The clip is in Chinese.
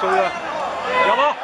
周哥哑巴